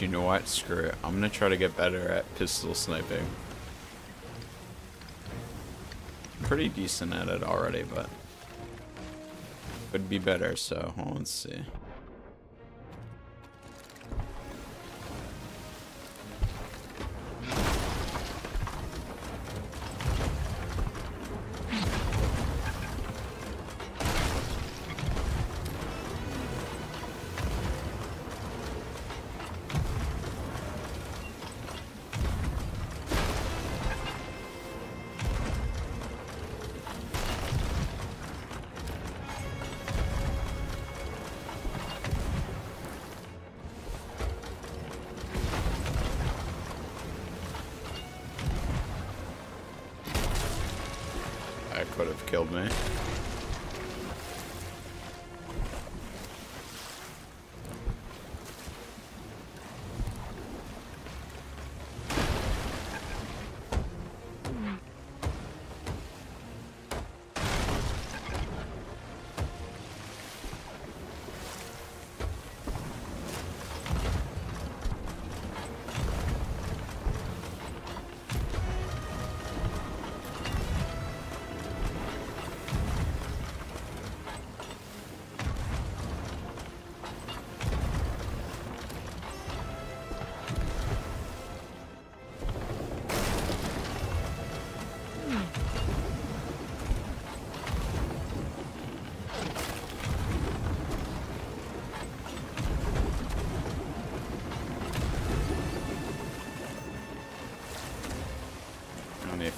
You know what? Screw it. I'm gonna try to get better at pistol sniping. I'm pretty decent at it already, but could be better, so let's see. Could have killed me.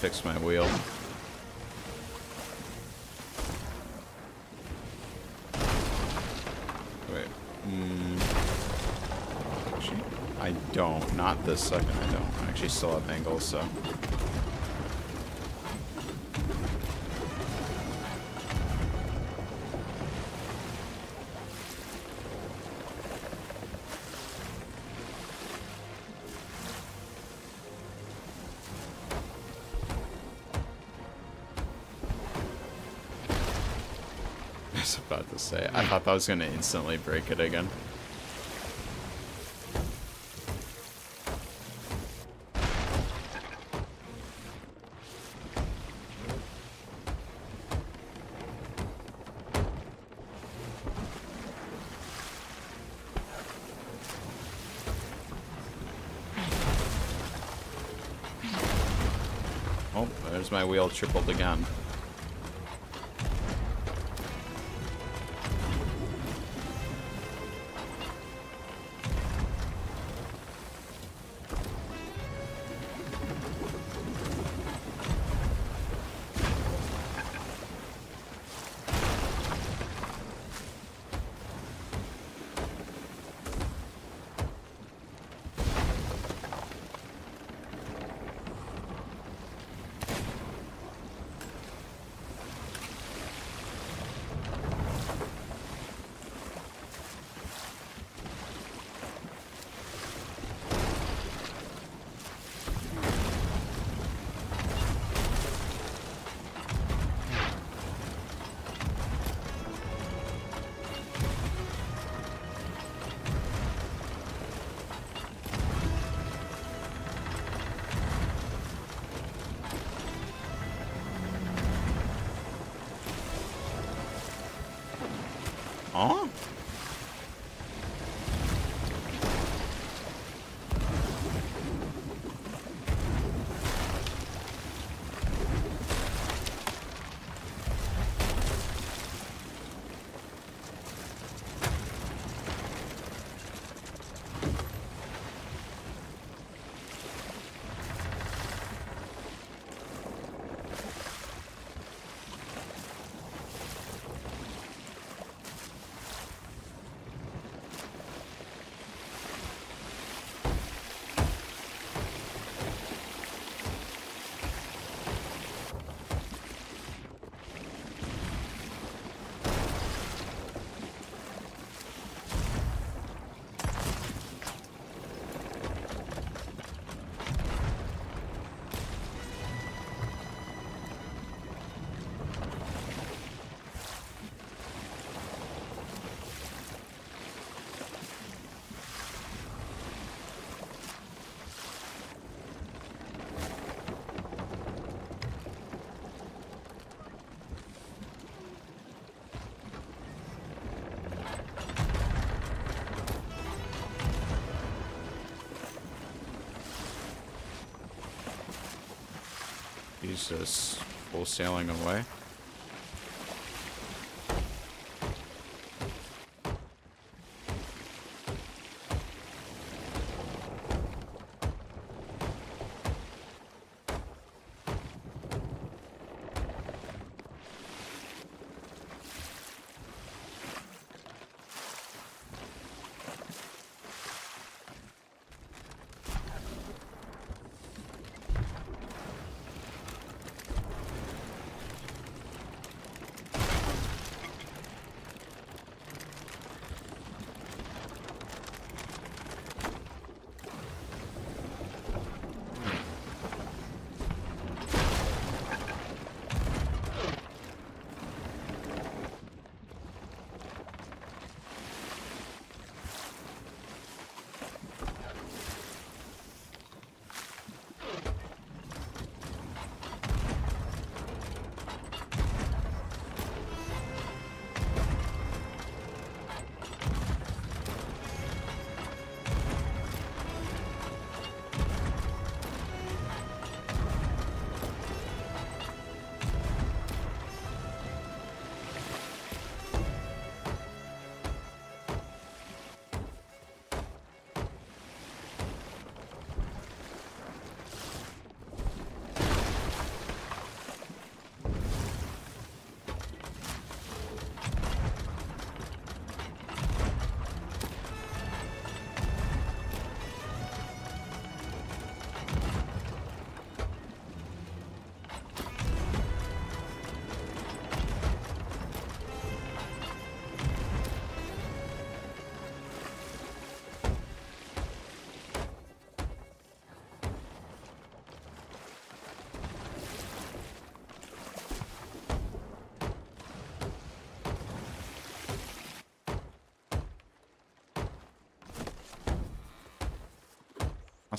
Fix my wheel. Wait. Mm. Actually, I don't. Not this second, I don't. I actually still have angles, so... I was to instantly break it again. Oh, there's my wheel tripled again. Jesus. Full sailing away.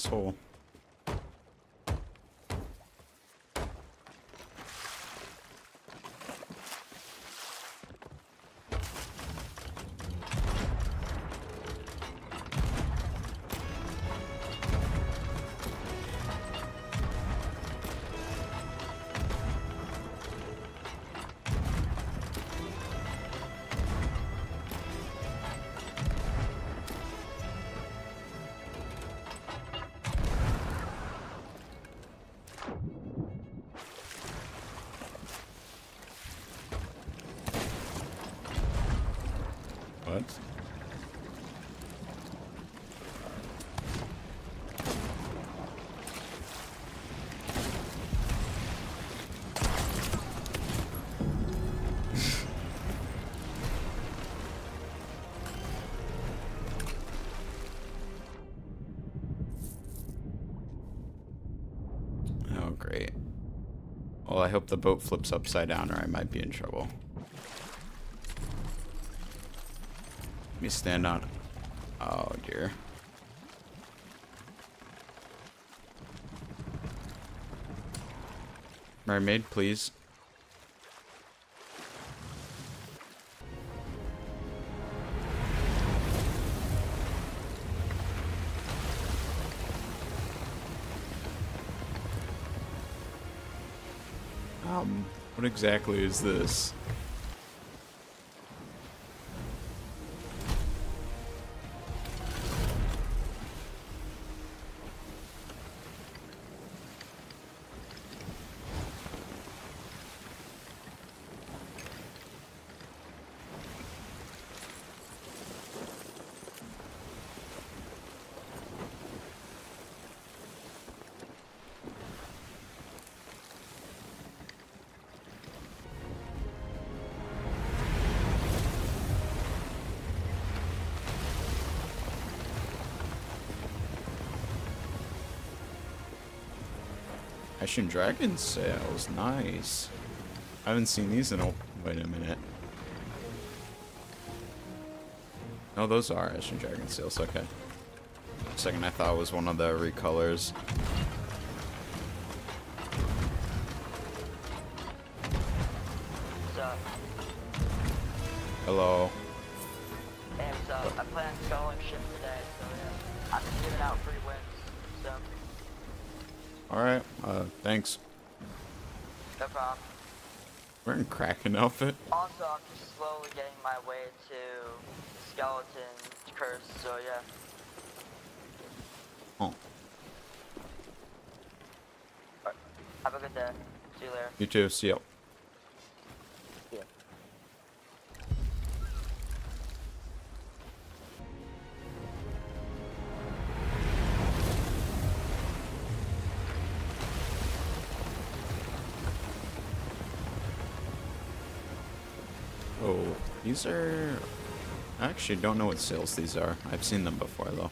Asshole. Well, I hope the boat flips upside down or I might be in trouble. Let me stand on. Oh dear. Mermaid, please. What exactly is this? Ashen Dragon sails, nice. I haven't seen these in a wait a minute. No, those are Ashen Dragon sails, okay. Second I thought it was one of the recolors. In cracking outfit. Also, I'm just slowly getting my way to skeleton curse, so yeah. Oh, Alright, Have a good day. See you later. you too. See ya. These are. I actually don't know what sails these are. I've seen them before though.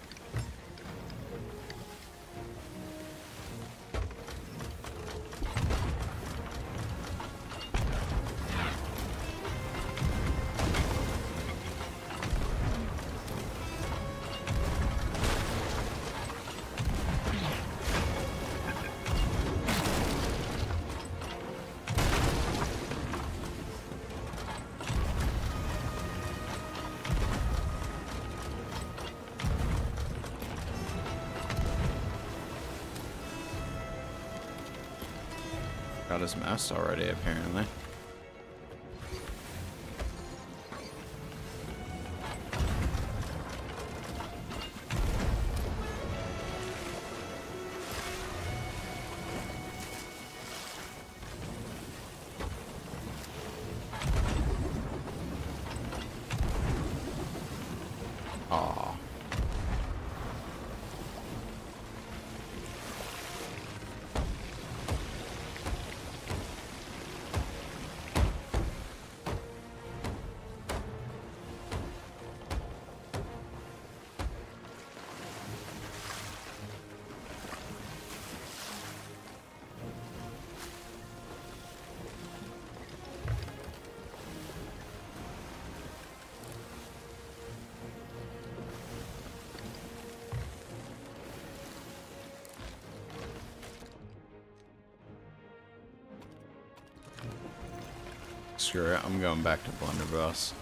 Got his mess already, apparently. Screw it, I'm going back to Blunderbuss.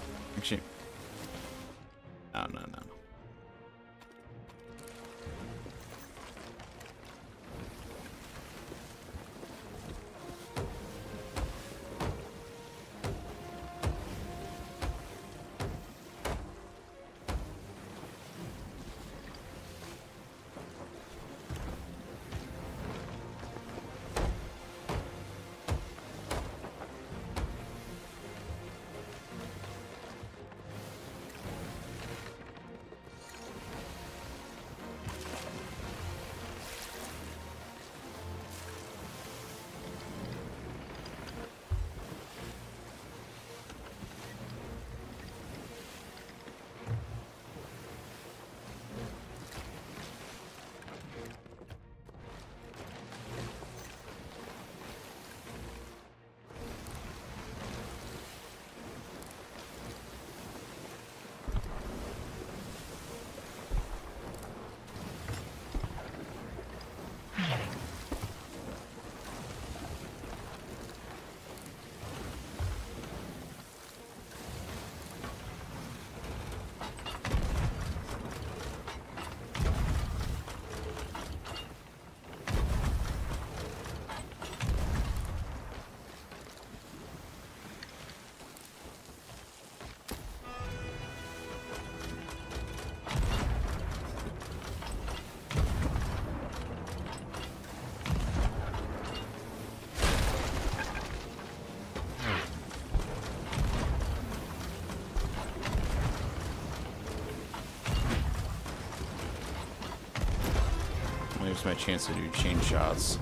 My chance to do chain shots.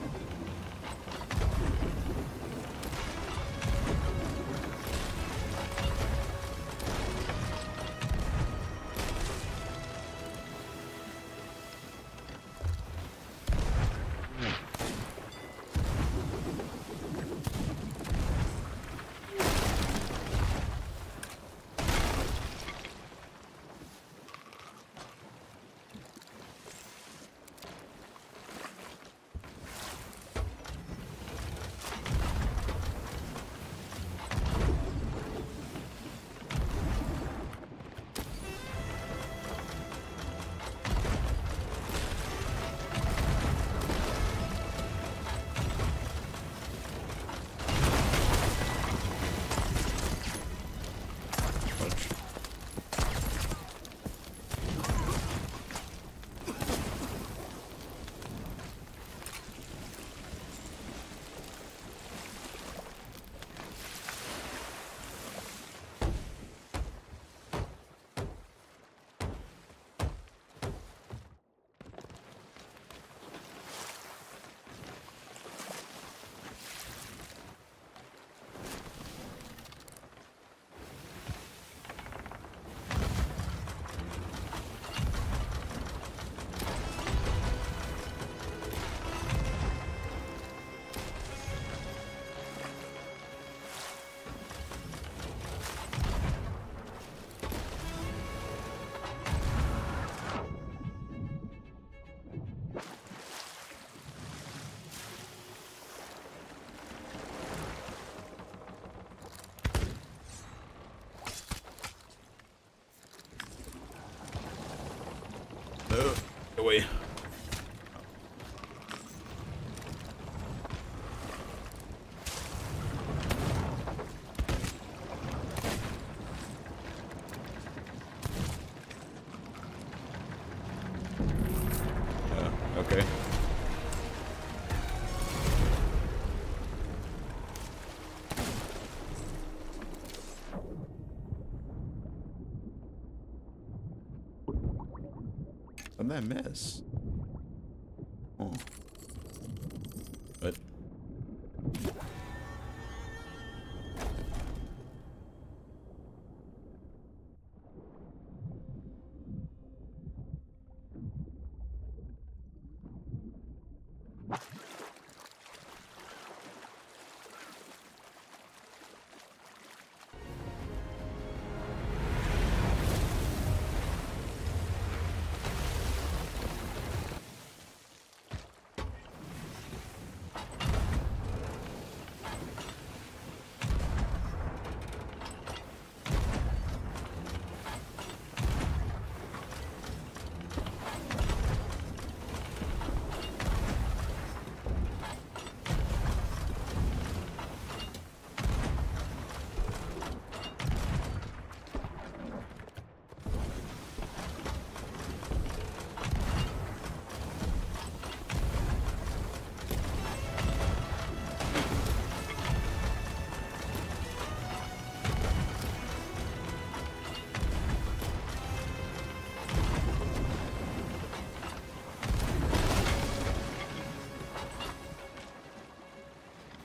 What did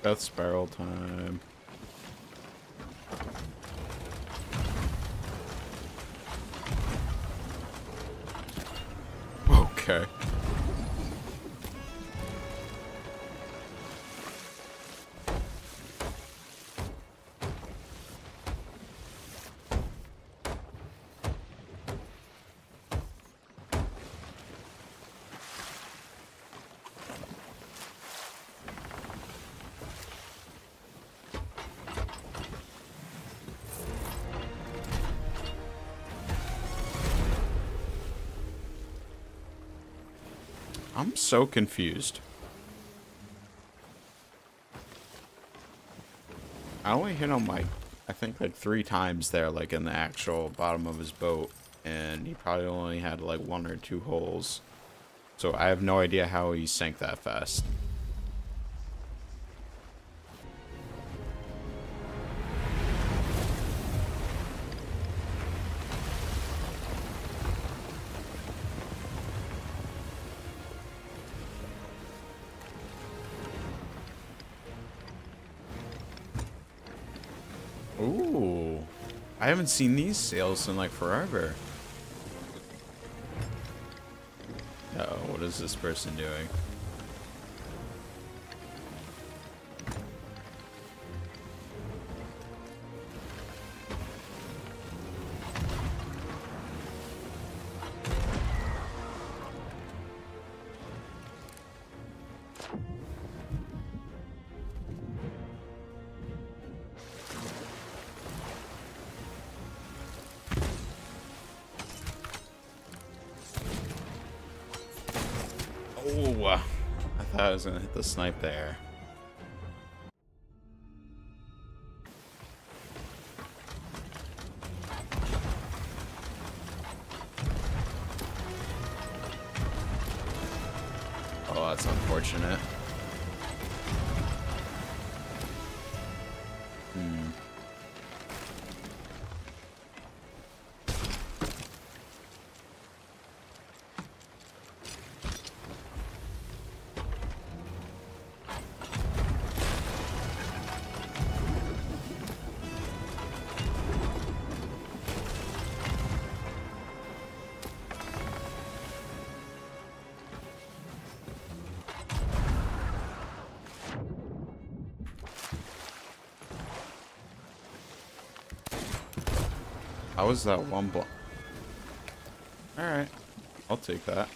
Death spiral time. So confused. I only hit him like, I think like three times there, like in the actual bottom of his boat. And he probably only had like one or two holes. So I have no idea how he sank that fast. Ooh. I haven't seen these sails in like forever. Uh oh, what is this person doing? I was gonna hit the snipe there. Oh, that's unfortunate. Was that one block? Alright. I'll take that.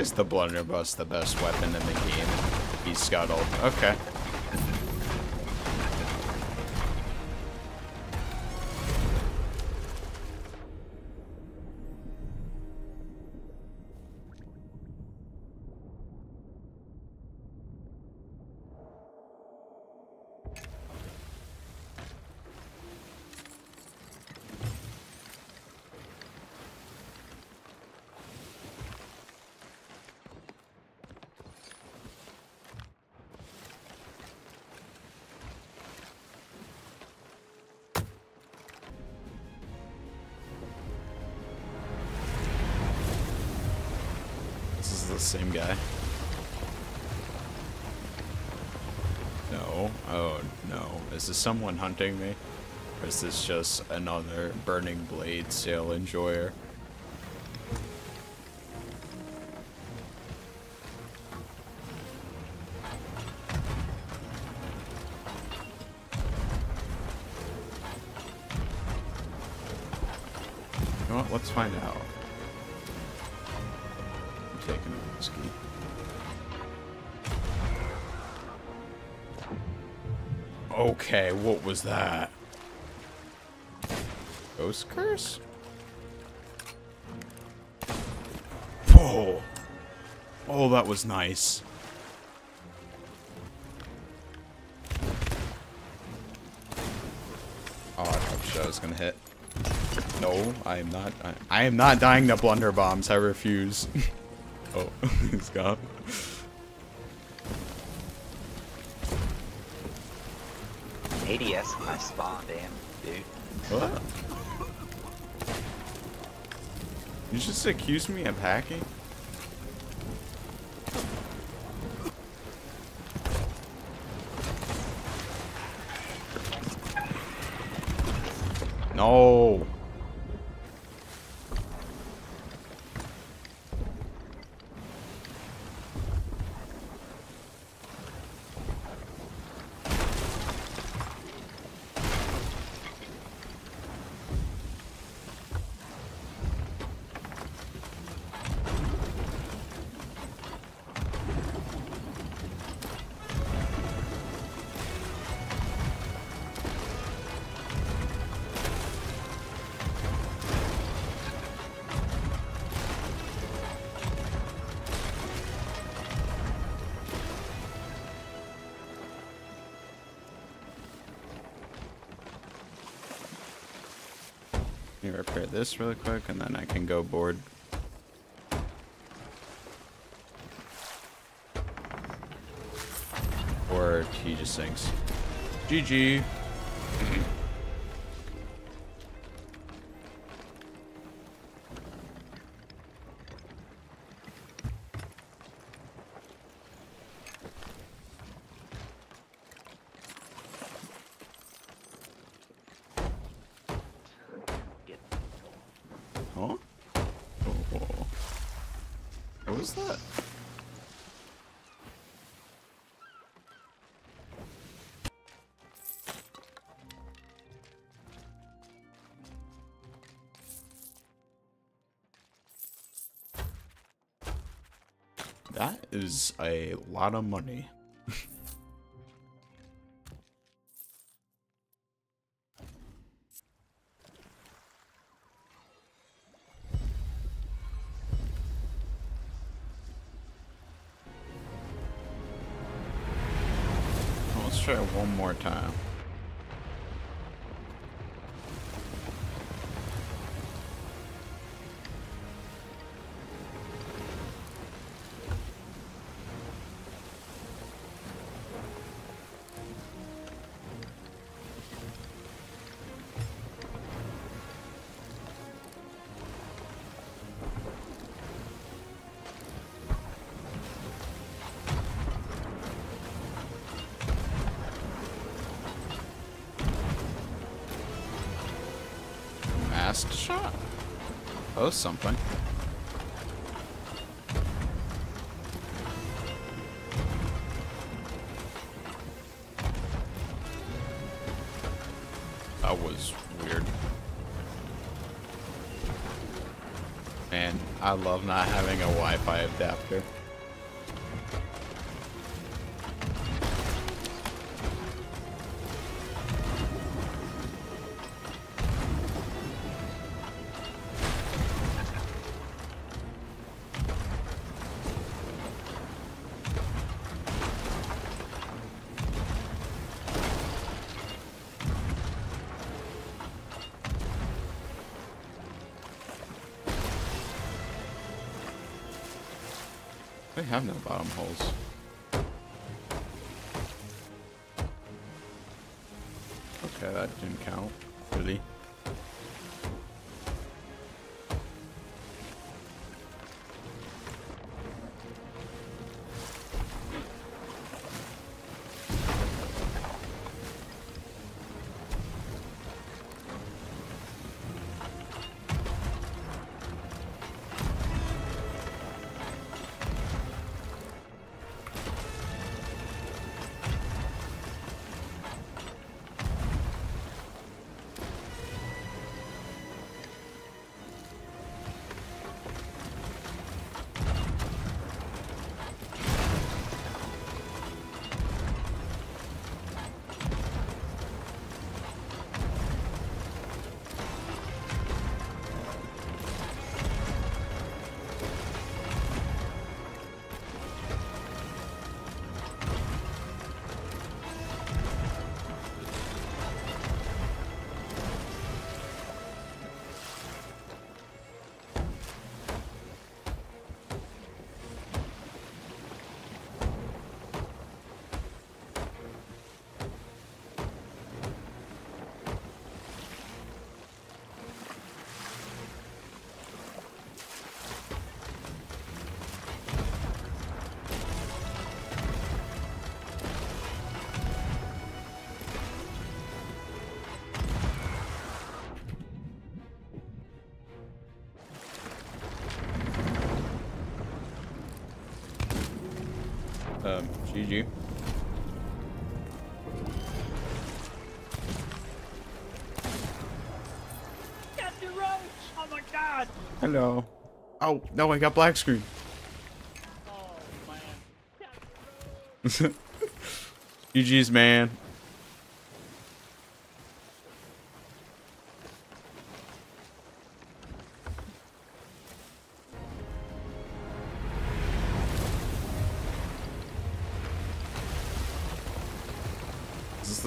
Is the blunderbuss the best weapon in the game? He's scuttled. Okay. No. Is this someone hunting me? Or is this just another Burning Blade sail enjoyer? Was that? Ghost curse? Oh. Oh, that was nice. Oh, I thought I was gonna hit. No, I am not. I, I am not dying to blunder bombs. I refuse. oh, he's gone. ADS in my spawn, damn, dude. What? You just accused me of hacking? No. This really quick and then I can go board. Or he just sinks. GG. a lot of money. Let's try one more time. Shot. Oh, something. That was weird. Man, I love not having a Wi-Fi adapter. They have no bottom holes. Okay, that didn't count. GG. Captain Roach! Oh my god! Hello. Oh, no, I got black screen. Oh man. GG's, man.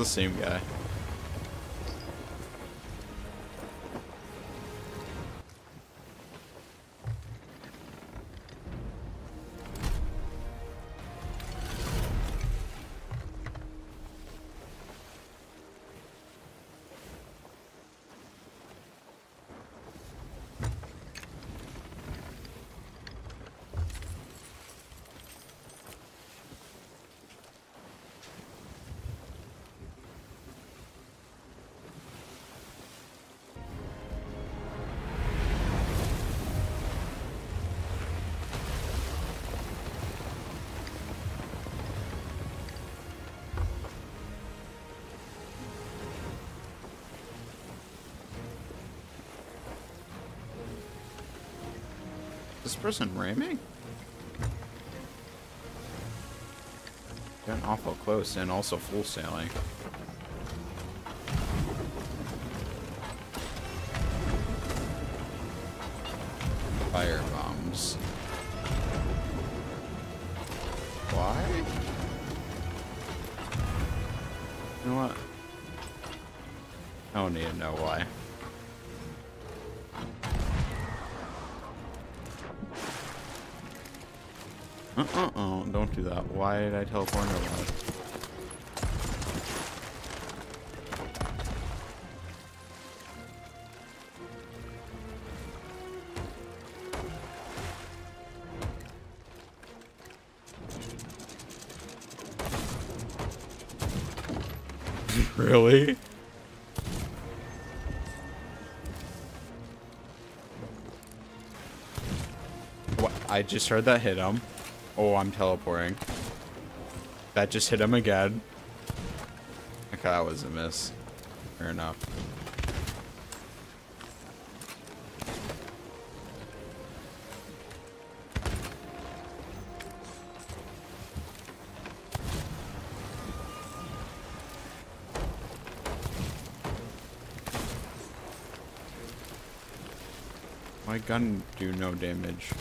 The same guy? This person ramming? Getting awful close and also full sailing. Why did I teleport no one? really? I just heard that hit him. Oh, I'm teleporting. That just hit him again. Okay, that was a miss. Fair enough. My gun do no damage.